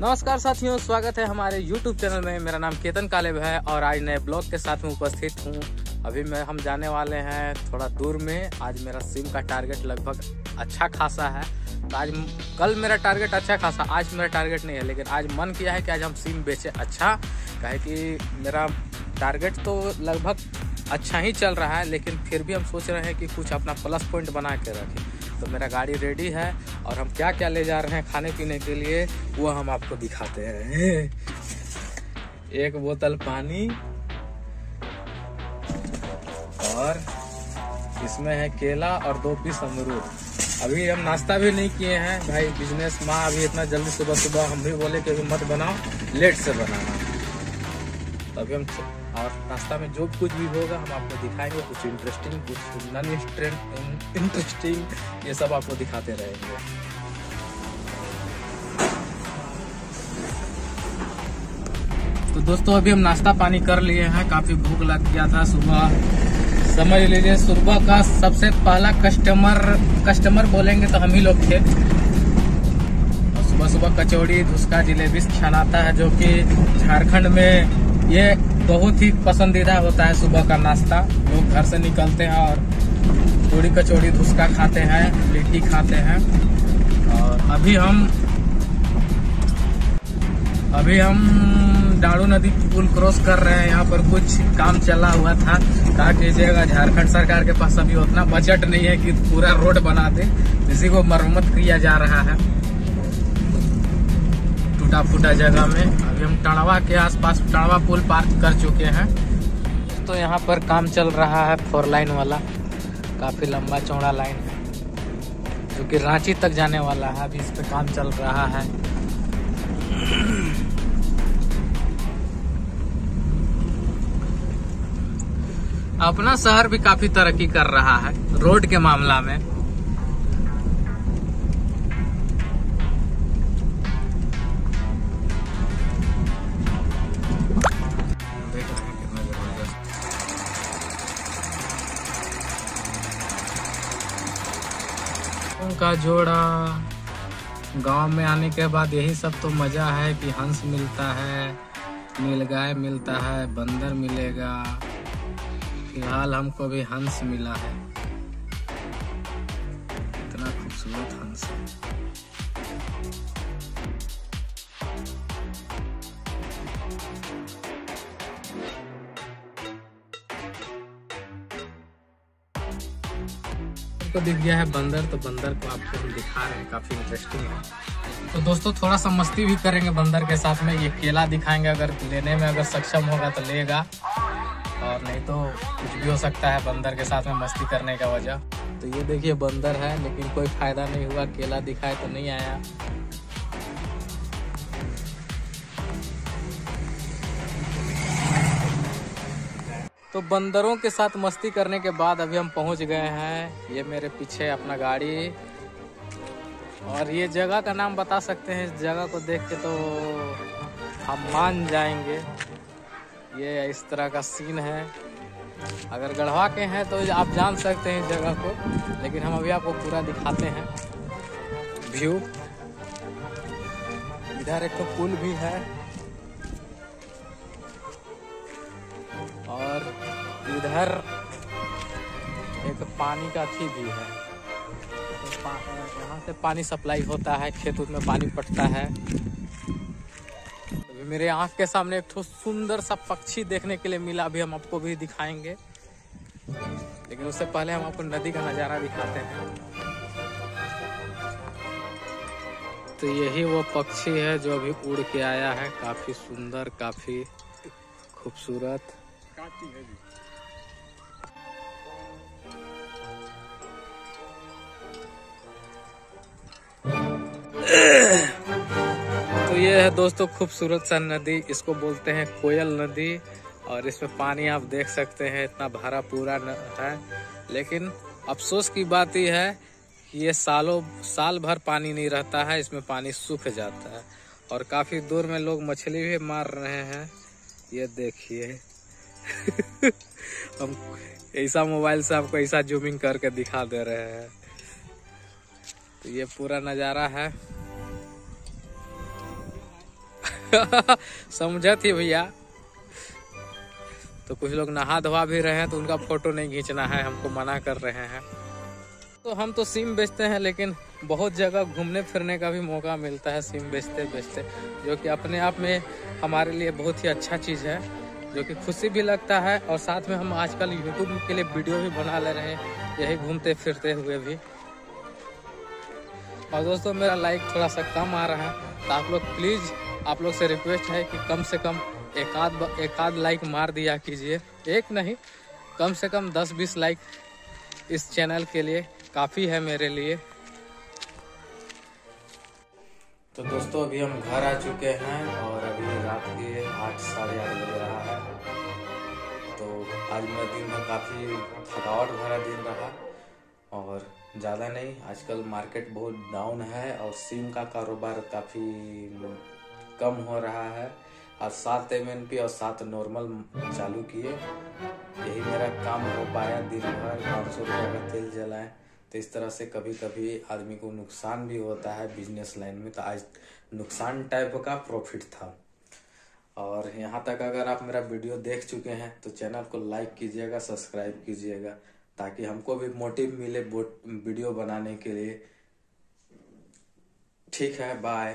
नमस्कार साथियों, स्वागत है हमारे YouTube चैनल में। मेरा नाम केतन कालेब है और आज नए ब्लॉग के साथ में उपस्थित हूँ। अभी मैं, हम जाने वाले हैं थोड़ा दूर में। आज मेरा सिम का टारगेट लगभग अच्छा खासा है। तो आज कल मेरा टारगेट अच्छा खासा, आज मेरा टारगेट नहीं है, लेकिन आज मन किया है कि आज हम सिम बेचें अच्छा। कहे कि मेरा टारगेट तो लगभग अच्छा ही चल रहा है, लेकिन फिर भी हम सोच रहे हैं कि कुछ अपना प्लस पॉइंट बना के रखें। तो मेरा गाड़ी रेडी है और हम क्या क्या ले जा रहे हैं खाने पीने के लिए, वो हम आपको दिखाते हैं। एक बोतल पानी और इसमें है केला और दो पीस अमरूद। अभी हम नाश्ता भी नहीं किए हैं। भाई बिज़नेस माँ, अभी इतना जल्दी सुबह सुबह हम भी बोले कि मत बनाओ लेट से बनाना। तो अभी हम और नाश्ता में जो कुछ भी होगा, हम आपको दिखाएँगे। कुछ इंटरेस्टिंग कुछ नॉन इंटरेस्टिंग ये सब आपको दिखाते रहेंगे। तो दोस्तों, अभी हम नाश्ता पानी कर लिए हैं। काफ़ी भूख लग गया था सुबह। समझ लीजिए, सुबह का सबसे पहला कस्टमर कस्टमर बोलेंगे तो हम ही लोग थे। सुबह सुबह कचौड़ी, धुसका, जिलेबी छनाता है, जो कि झारखंड में ये बहुत ही पसंदीदा होता है सुबह का नाश्ता। लोग घर से निकलते हैं और पूरी कचौड़ी धुसका खाते हैं, लिट्टी खाते हैं। और अभी हम अभी हम डाड़ू नदी पुल क्रॉस कर रहे हैं। यहाँ पर कुछ काम चला हुआ था। कहा कीजिएगा झारखंड सरकार के पास, अभी उतना बजट नहीं है कि पूरा रोड बना दे। इसी को मरम्मत किया जा रहा है। टूटा फूटा जगह में। अभी हम टणवा के आसपास टणवा पुल पार कर चुके हैं। तो यहाँ पर काम चल रहा है फोर लाइन वाला। काफ़ी लंबा चौड़ा लाइन है, जो कि रांची तक जाने वाला है। अभी इस पे काम चल रहा है। अपना शहर भी काफ़ी तरक्की कर रहा है, रोड के मामला में। का जोड़ा। गाँव में आने के बाद यही सब तो मज़ा है कि हंस मिलता है नीलगाय मिलता है, बंदर मिलेगा। फ़िलहाल हमको भी हंस मिला है। इतना खूबसूरत हंस। है को दिख गया है बंदर तो बंदर को आपको हम दिखा रहे हैं, काफ़ी इंटरेस्टिंग है। तो दोस्तों, थोड़ा सा मस्ती भी करेंगे बंदर के साथ में, ये केला दिखाएँगे, अगर लेने में अगर सक्षम होगा तो लेगा। और नहीं तो कुछ भी हो सकता है बंदर के साथ में मस्ती करने का वजह। तो ये देखिए बंदर है, लेकिन कोई फ़ायदा नहीं हुआ, केला दिखाए तो नहीं आया। तो बंदरों के साथ मस्ती करने के बाद अभी हम पहुँच गए हैं। ये मेरे पीछे अपना गाड़ी। और ये जगह का नाम बता सकते हैं। इस जगह को देख के तो हम मान जाएँगे। ये इस तरह का सीन है। अगर गढ़वा के हैं तो आप जान सकते हैं इस जगह को। लेकिन हम अभी आपको पूरा दिखाते हैं। व्यू इधर एक तो पुल भी है। और इधर एक पानी का थी भी है। तो यहाँ से पानी सप्लाई होता है, खेत उत में पानी पटता है। अभी मेरे आँख के सामने एक सुंदर सा पक्षी देखने के लिए मिला, अभी हम आपको भी दिखाएँगे। लेकिन उससे पहले हम आपको नदी का नज़ारा दिखाते हैं। तो यही वो पक्षी है जो अभी उड़ के आया है। काफ़ी सुंदर, काफ़ी खूबसूरत। तो ये है दोस्तों खूबसूरत सा नदी, इसको बोलते हैं कोयल नदी, और इसमें पानी आप देख सकते हैं, इतना भरा पूरा है। लेकिन अफसोस की बात यह है कि ये सालों, साल भर पानी नहीं रहता है, इसमें पानी सूख जाता है। और काफ़ी दूर में लोग मछली भी मार रहे हैं, ये देखिए। हम ऐसा मोबाइल से आपको ऐसा जूमिंग करके दिखा दे रहे हैं। तो ये पूरा नज़ारा है। समझा थी भैया? तो कुछ लोग नहा धोवा भी रहे हैं तो उनका फ़ोटो नहीं खींचना है, हमको मना कर रहे हैं। तो हम तो सिम बेचते हैं, लेकिन बहुत जगह घूमने फिरने का भी मौका मिलता है सिम बेचते बेचते जो कि अपने आप में हमारे लिए बहुत ही अच्छा चीज़ है। जो कि खुशी भी लगता है और साथ में हम आजकल यूट्यूब के लिए वीडियो भी बना ले रहे हैं, यही घूमते फिरते हुए भी। और दोस्तों, मेरा लाइक थोड़ा सा कम आ रहा है तो आप लोग प्लीज़ आप लोग से रिक्वेस्ट है कि कम से कम एक आध एक आध लाइक मार दिया कीजिए। एक नहीं, कम से कम दस बीस लाइक इस चैनल के लिए काफ़ी है मेरे लिए। तो दोस्तों, अभी हम घर आ चुके हैं और अभी रात के आठ, साढ़े आठ बज रहा है। आज मेरा दिन में काफ़ी थकावट भरा दिन रहा और ज़्यादा नहीं, आजकल मार्केट बहुत डाउन है और सिम का कारोबार काफ़ी कम हो रहा है। और सात एमएनपी और सात नॉर्मल चालू किए। यही मेरा काम हो पाया दिन भर पाँच सौ रुपये का तेल जलाएँ। तो इस तरह से कभी कभी आदमी को नुकसान भी होता है बिज़नेस लाइन में। तो आज नुकसान टाइप का प्रॉफिट था। और यहाँ तक अगर आप मेरा वीडियो देख चुके हैं तो चैनल को लाइक कीजिएगा, सब्सक्राइब कीजिएगा, ताकि हमको भी मोटिव मिले वीडियो बनाने के लिए। ठीक है बाय